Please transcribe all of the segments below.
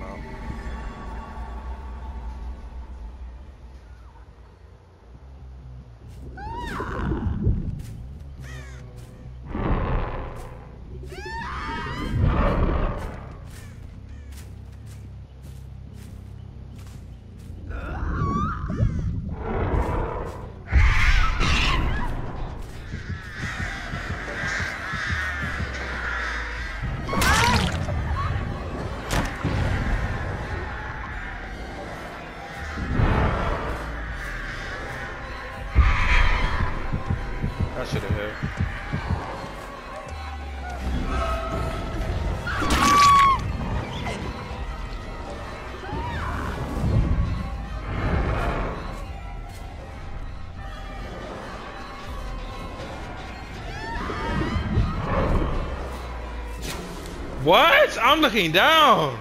about. What? I'm looking down.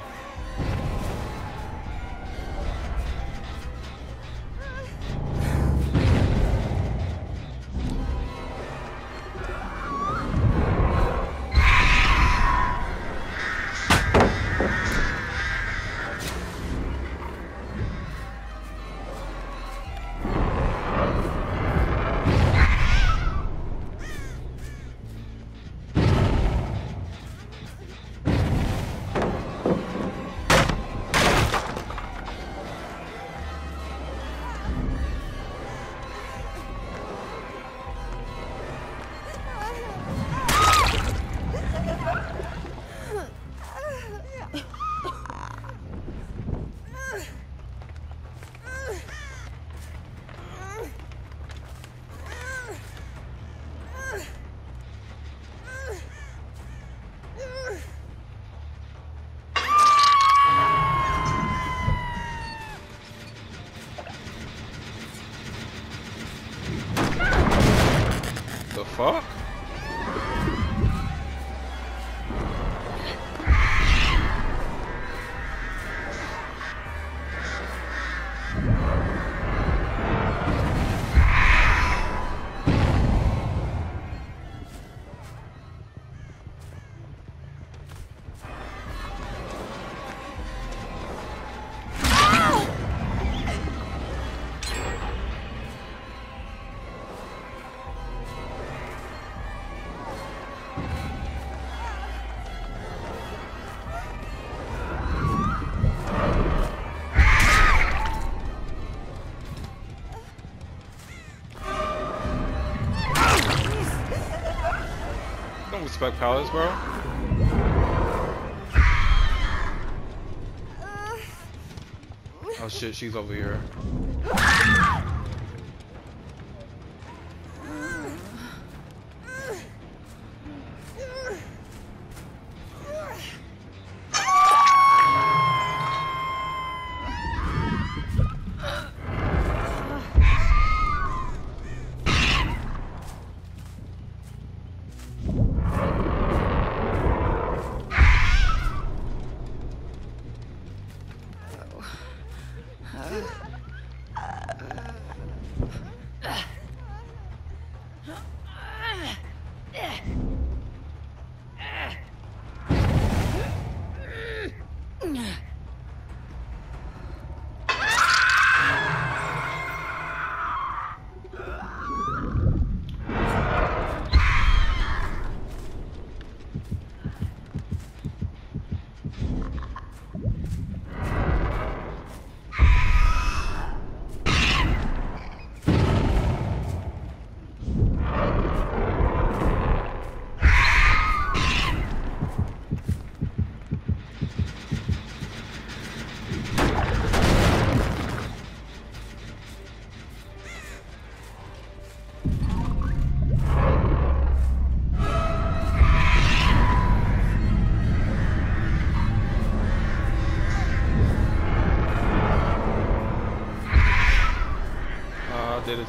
Fuck? Respect powers, bro. Uh. Oh shit, she's over here.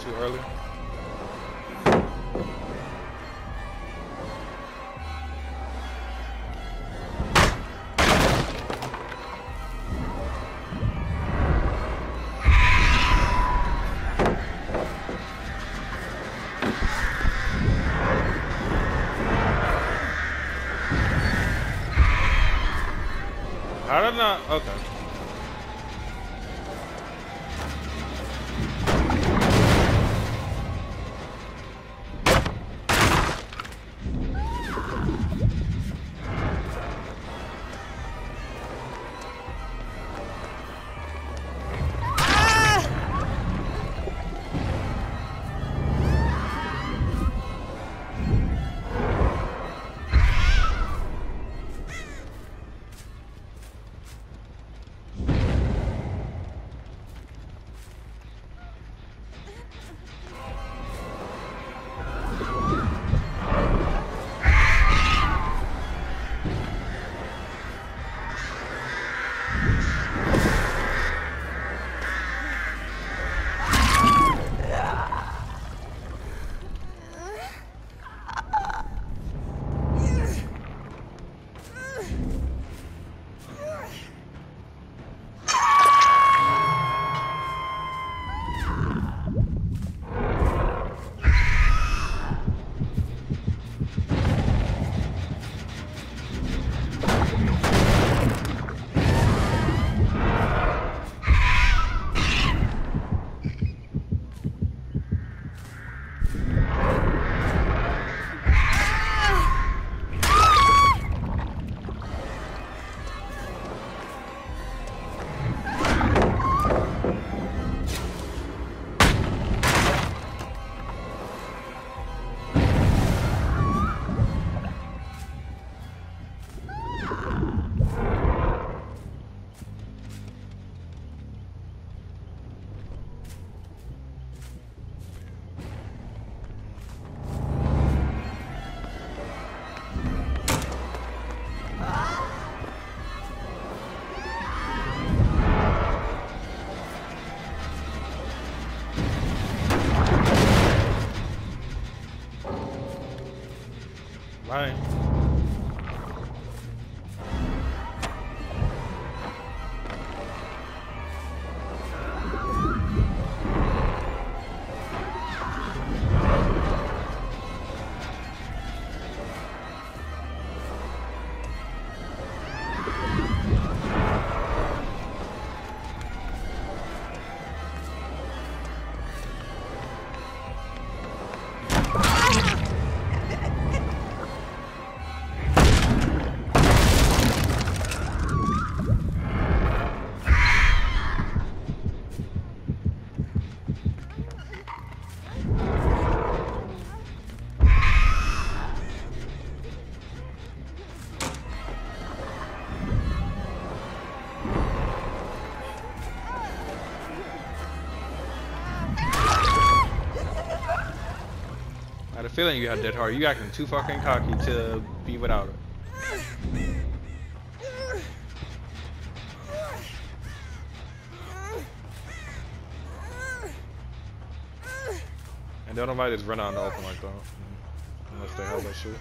too early. How did not? Okay. Bye. Feeling you had Dead Hard. You acting too fucking cocky to be without it. And don't nobody just run out in the open like that. Unless they held that shit.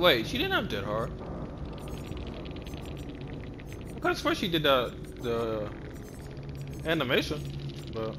Wait, she didn't have Dead Hard. I could have sworn she did the the animation, but